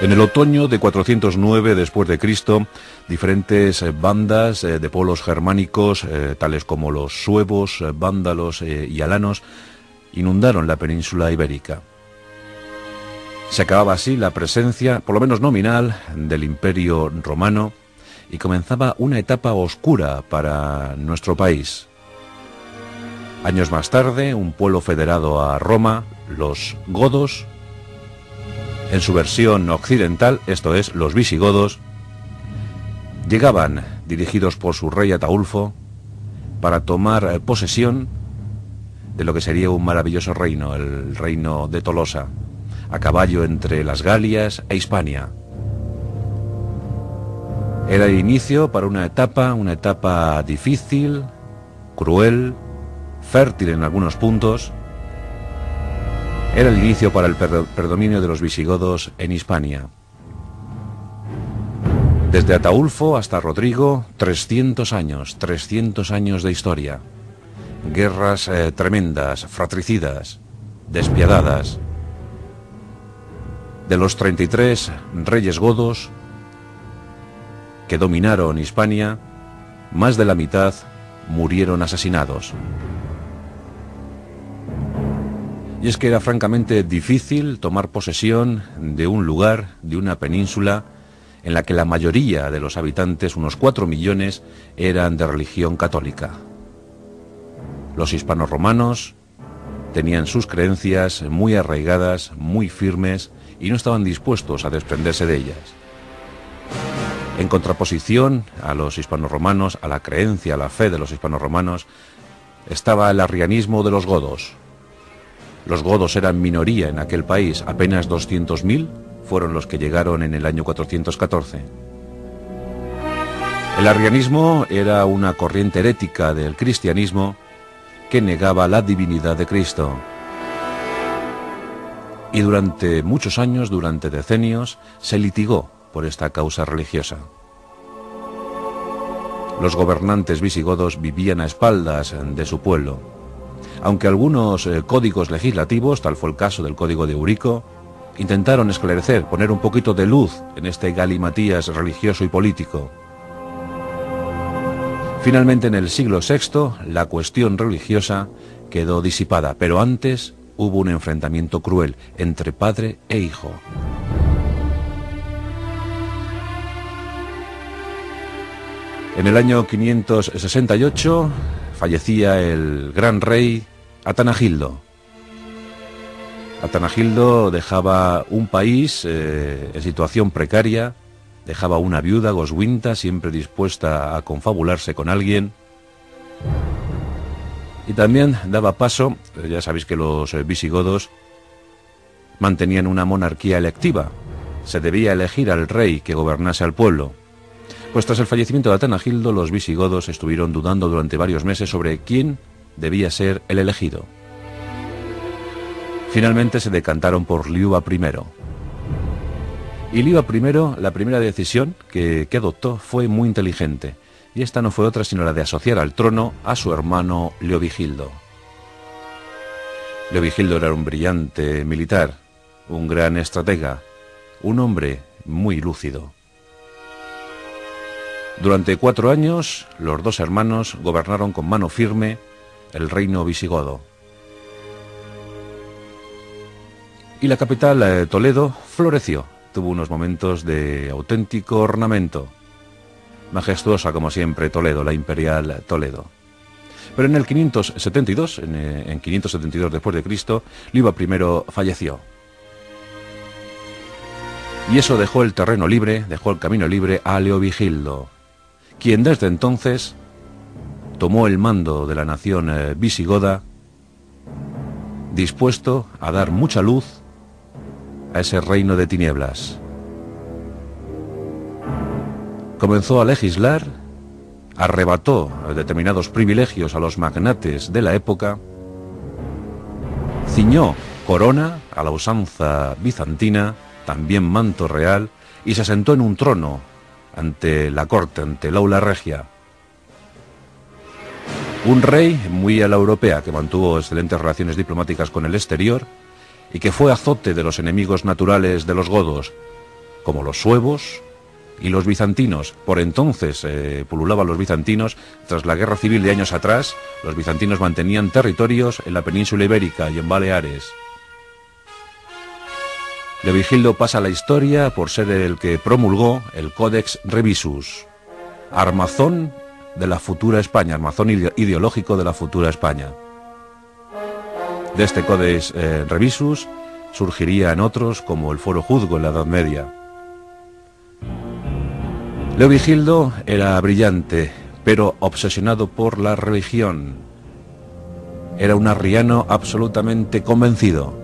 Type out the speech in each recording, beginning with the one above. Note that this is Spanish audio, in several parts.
En el otoño de 409 después de Cristo, diferentes eh, bandas eh, de pueblos germánicos, eh, tales como los suevos, vándalos y alanos, inundaron la península ibérica. Se acababa así la presencia, por lo menos nominal, del imperio romano y comenzaba una etapa oscura para nuestro país. Años más tarde, un pueblo federado a Roma, los godos, en su versión occidental, esto es, los visigodos, llegaban, dirigidos por su rey Ataulfo, para tomar eh, posesión de lo que sería un maravilloso reino, el reino de Tolosa, a caballo entre las Galias e Hispania. Era el inicio para una etapa, una etapa difícil, cruel, fértil en algunos puntos, era el inicio para el predominio de los visigodos en Hispania. Desde Ataulfo hasta Rodrigo, 300 años, 300 años de historia. Guerras eh, tremendas, fratricidas, despiadadas. De los 33 reyes godos que dominaron Hispania, más de la mitad murieron asesinados. Y es que era francamente difícil tomar posesión de un lugar, de una península, en la que la mayoría de los habitantes, unos cuatro millones, eran de religión católica. Los hispanos romanos tenían sus creencias muy arraigadas, muy firmes, y no estaban dispuestos a desprenderse de ellas. En contraposición a los hispanos romanos, a la creencia, a la fe de los hispanos romanos, estaba el arrianismo de los godos, los godos eran minoría en aquel país, apenas 200.000 fueron los que llegaron en el año 414. El arrianismo era una corriente herética del cristianismo que negaba la divinidad de Cristo. Y durante muchos años, durante decenios, se litigó por esta causa religiosa. Los gobernantes visigodos vivían a espaldas de su pueblo aunque algunos eh, códigos legislativos, tal fue el caso del Código de Eurico, intentaron esclarecer, poner un poquito de luz en este galimatías religioso y político. Finalmente, en el siglo VI, la cuestión religiosa quedó disipada, pero antes hubo un enfrentamiento cruel entre padre e hijo. En el año 568 fallecía el gran rey Atanagildo. Atanagildo dejaba un país eh, en situación precaria, dejaba una viuda, Goswinta, siempre dispuesta a confabularse con alguien. Y también daba paso, eh, ya sabéis que los eh, visigodos mantenían una monarquía electiva. Se debía elegir al rey que gobernase al pueblo. Pues tras el fallecimiento de Atanagildo, los visigodos estuvieron dudando durante varios meses sobre quién debía ser el elegido. Finalmente se decantaron por Liuba I. Y Liuba I, la primera decisión que, que adoptó fue muy inteligente, y esta no fue otra sino la de asociar al trono a su hermano Leovigildo. Leovigildo era un brillante militar, un gran estratega, un hombre muy lúcido. Durante cuatro años, los dos hermanos gobernaron con mano firme el reino visigodo. Y la capital, eh, Toledo, floreció. Tuvo unos momentos de auténtico ornamento. Majestuosa como siempre Toledo, la imperial Toledo. Pero en el 572, en, 572 eh, después de Cristo, Liba I falleció. Y eso dejó el terreno libre, dejó el camino libre a Leovigildo, quien desde entonces tomó el mando de la nación eh, visigoda, dispuesto a dar mucha luz a ese reino de tinieblas. Comenzó a legislar, arrebató determinados privilegios a los magnates de la época, ciñó corona a la usanza bizantina, también manto real, y se sentó en un trono ante la corte, ante la aula regia. Un rey muy a la europea que mantuvo excelentes relaciones diplomáticas con el exterior y que fue azote de los enemigos naturales de los godos, como los suevos y los bizantinos. Por entonces eh, pululaban los bizantinos. Tras la guerra civil de años atrás, los bizantinos mantenían territorios en la península ibérica y en Baleares. Leovigildo pasa la historia por ser el que promulgó el Codex Revisus, armazón de la futura España, armazón ideológico de la futura España. De este Codex eh, Revisus surgirían otros como el Foro Juzgo en la Edad Media. Leovigildo era brillante, pero obsesionado por la religión. Era un arriano absolutamente convencido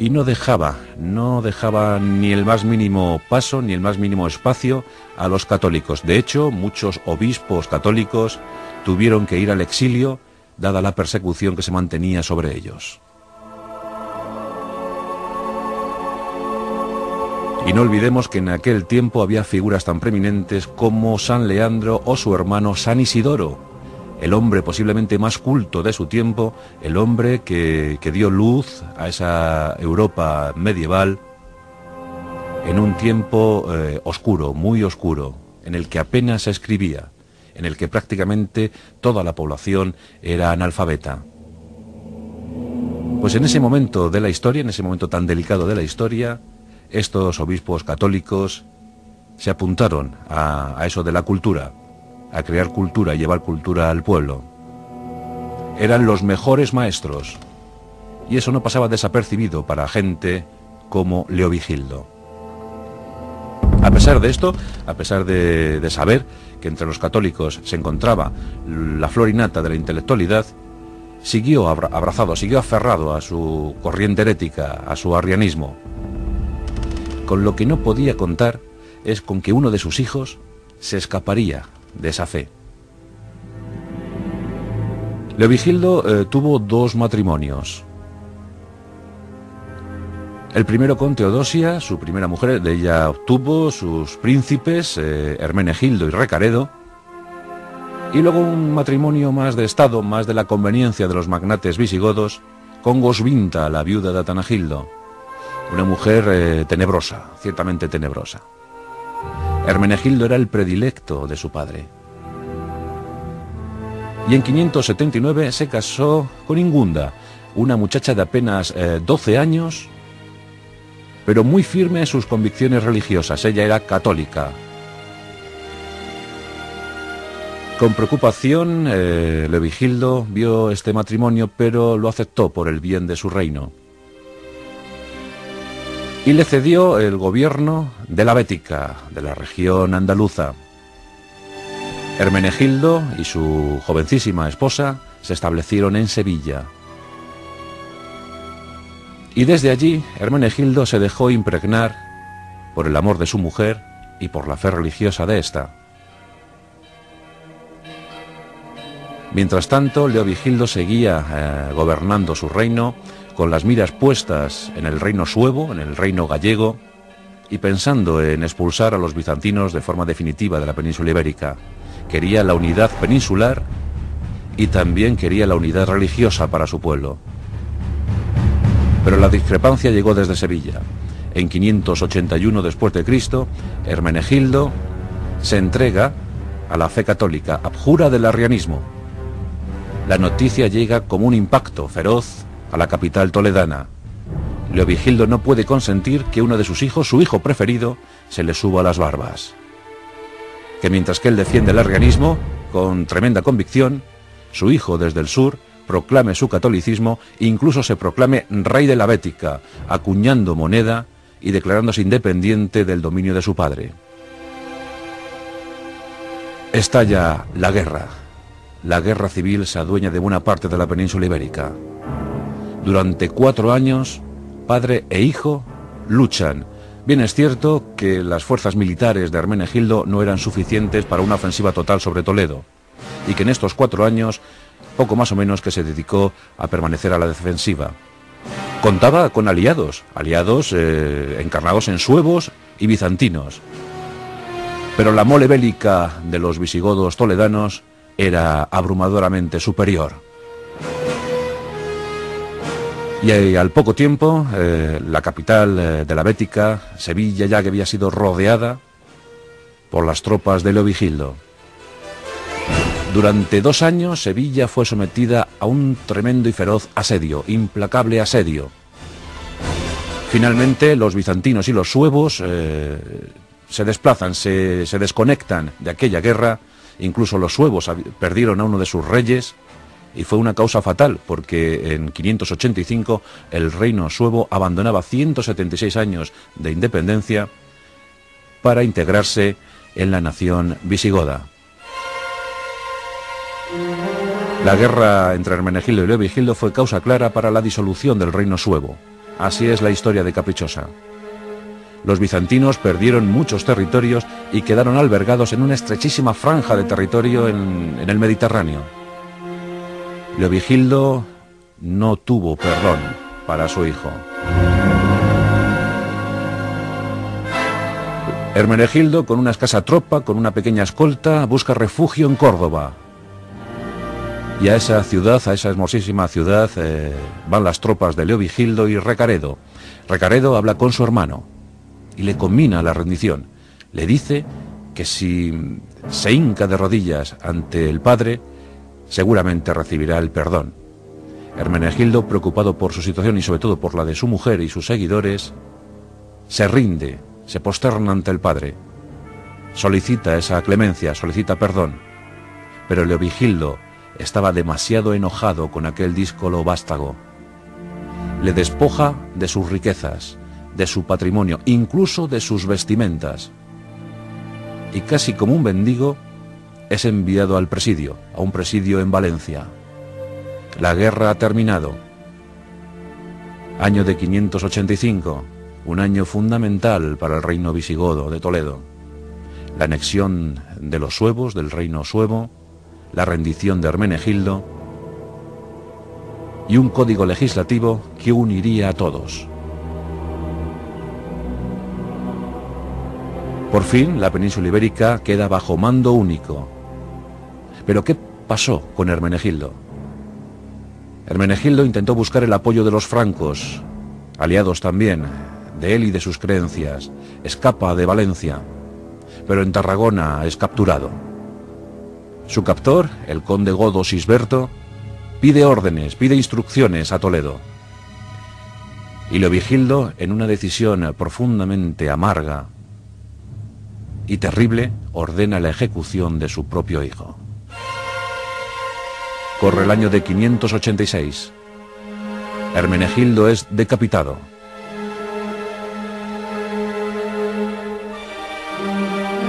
y no dejaba, no dejaba ni el más mínimo paso, ni el más mínimo espacio a los católicos. De hecho, muchos obispos católicos tuvieron que ir al exilio, dada la persecución que se mantenía sobre ellos. Y no olvidemos que en aquel tiempo había figuras tan preeminentes como San Leandro o su hermano San Isidoro, el hombre posiblemente más culto de su tiempo, el hombre que, dio luz a esa Europa medieval en un tiempo eh, oscuro, muy oscuro, en el que apenas se escribía, en el que prácticamente toda la población era analfabeta. Pues en ese momento de la historia, en ese momento tan delicado de la historia, estos obispos católicos se apuntaron a eso de la cultura, a crear cultura y llevar cultura al pueblo. Eran los mejores maestros, y eso no pasaba desapercibido para gente como Leovigildo. A pesar de esto, a pesar de, saber que entre los católicos se encontraba la florinata de la intelectualidad, siguió abrazado, siguió aferrado a su corriente herética, a su arrianismo. Con lo que no podía contar es con que uno de sus hijos se escaparía de esa fe. Leovigildo eh, tuvo dos matrimonios. El primero con Teodosia, su primera mujer, de ella obtuvo sus príncipes, eh, Hermenegildo y Recaredo, y luego un matrimonio más de estado, más de la conveniencia de los magnates visigodos, con Gosvinta, la viuda de Atanagildo, una mujer eh, tenebrosa, ciertamente tenebrosa. Hermenegildo era el predilecto de su padre. Y en 579 se casó con Ingunda, una muchacha de apenas 12 eh, años, pero muy firme en sus convicciones religiosas. Ella era católica. Con preocupación, eh, Levigildo vio este matrimonio, pero lo aceptó por el bien de su reino y le cedió el gobierno de la Bética, de la región andaluza. Hermenegildo y su jovencísima esposa se establecieron en Sevilla. Y desde allí Hermenegildo se dejó impregnar por el amor de su mujer y por la fe religiosa de ésta. Mientras tanto, Leovigildo seguía eh, gobernando su reino con las miras puestas en el reino suevo, en el reino gallego, y pensando en expulsar a los bizantinos de forma definitiva de la península ibérica. Quería la unidad peninsular y también quería la unidad religiosa para su pueblo. Pero la discrepancia llegó desde Sevilla. En 581 después de Cristo, Hermenegildo se entrega a la fe católica, abjura del arrianismo. La noticia llega como un impacto feroz a la capital toledana. Leovigildo no puede consentir que uno de sus hijos, su hijo preferido, se le suba a las barbas. Que mientras que él defiende el arrianismo, con tremenda convicción, su hijo desde el sur proclame su catolicismo e incluso se proclame rey de la Bética, acuñando moneda y declarándose independiente del dominio de su padre. Estalla la guerra. La guerra civil se adueña de buena parte de la península ibérica. Durante cuatro años, padre e hijo luchan. Bien es cierto que las fuerzas militares de Hermenegildo no eran suficientes para una ofensiva total sobre Toledo, y que en estos cuatro años, poco más o menos que se dedicó a permanecer a la defensiva. Contaba con aliados, aliados eh, encarnados en suevos y bizantinos. Pero la mole bélica de los visigodos toledanos era abrumadoramente superior. Y eh, al poco tiempo, eh, la capital eh, de la Bética, Sevilla, ya que había sido rodeada por las tropas de Leovigildo. Durante dos años, Sevilla fue sometida a un tremendo y feroz asedio, implacable asedio. Finalmente, los bizantinos y los suevos se desplazan, se, se desconectan de aquella guerra, incluso los suevos perdieron a uno de sus reyes, y fue una causa fatal porque en 585 el reino suevo abandonaba 176 años de independencia para integrarse en la nación visigoda. La guerra entre Hermenegildo y Leovigildo fue causa clara para la disolución del reino suevo. Así es la historia de Caprichosa. Los bizantinos perdieron muchos territorios y quedaron albergados en una estrechísima franja de territorio en, en el Mediterráneo. Leovigildo no tuvo perdón para su hijo. Hermenegildo, con una escasa tropa, con una pequeña escolta, busca refugio en Córdoba. Y a esa ciudad, a esa hermosísima ciudad, eh, van las tropas de Leovigildo y Recaredo. Recaredo habla con su hermano y le combina la rendición. Le dice que si se hinca de rodillas ante el padre, seguramente recibirá el perdón. Hermenegildo, preocupado por su situación y sobre todo por la de su mujer y sus seguidores, se rinde, se posterna ante el Padre, solicita esa clemencia, solicita perdón. Pero Leovigildo estaba demasiado enojado con aquel díscolo vástago. Le despoja de sus riquezas, de su patrimonio, incluso de sus vestimentas. Y casi como un bendigo, es enviado al presidio, a un presidio en Valencia. La guerra ha terminado. Año de 585, un año fundamental para el reino visigodo de Toledo. La anexión de los suevos, del reino suevo, la rendición de Hermenegildo y un código legislativo que uniría a todos. Por fin, la península ibérica queda bajo mando único, pero ¿qué pasó con Hermenegildo? Hermenegildo intentó buscar el apoyo de los francos, aliados también de él y de sus creencias. Escapa de Valencia, pero en Tarragona es capturado. Su captor, el conde Godo Sisberto, pide órdenes, pide instrucciones a Toledo. Y Leovigildo, en una decisión profundamente amarga y terrible, ordena la ejecución de su propio hijo. Corre el año de 586. Hermenegildo es decapitado.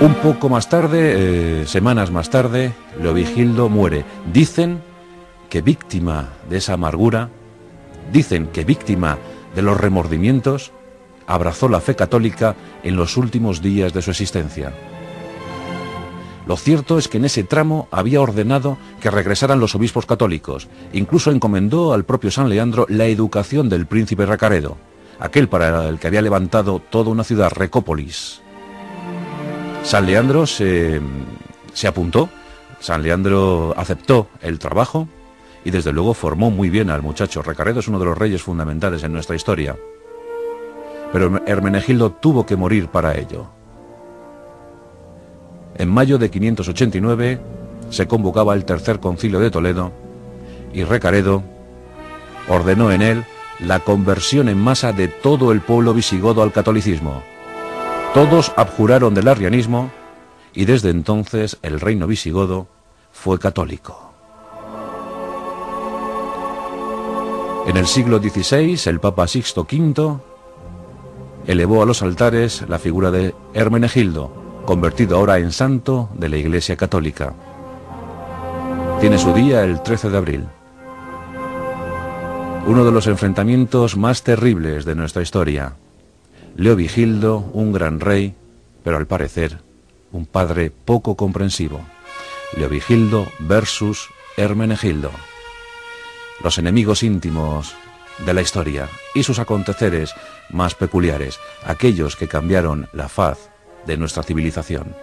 Un poco más tarde, eh, semanas más tarde, Leovigildo muere. Dicen que víctima de esa amargura, dicen que víctima de los remordimientos, abrazó la fe católica en los últimos días de su existencia. Lo cierto es que en ese tramo había ordenado que regresaran los obispos católicos. Incluso encomendó al propio San Leandro la educación del príncipe Racaredo, aquel para el que había levantado toda una ciudad, Recópolis. San Leandro se, se apuntó, San Leandro aceptó el trabajo y desde luego formó muy bien al muchacho. Recaredo es uno de los reyes fundamentales en nuestra historia. Pero Hermenegildo tuvo que morir para ello. En mayo de 589 se convocaba el tercer concilio de Toledo y Recaredo ordenó en él la conversión en masa de todo el pueblo visigodo al catolicismo. Todos abjuraron del arrianismo y desde entonces el reino visigodo fue católico. En el siglo XVI, el Papa Sixto V elevó a los altares la figura de Hermenegildo, convertido ahora en santo de la Iglesia Católica. Tiene su día el 13 de abril. Uno de los enfrentamientos más terribles de nuestra historia. Leovigildo, un gran rey, pero al parecer un padre poco comprensivo. Leovigildo versus Hermenegildo. Los enemigos íntimos de la historia y sus aconteceres más peculiares, aquellos que cambiaron la faz de nuestra civilización.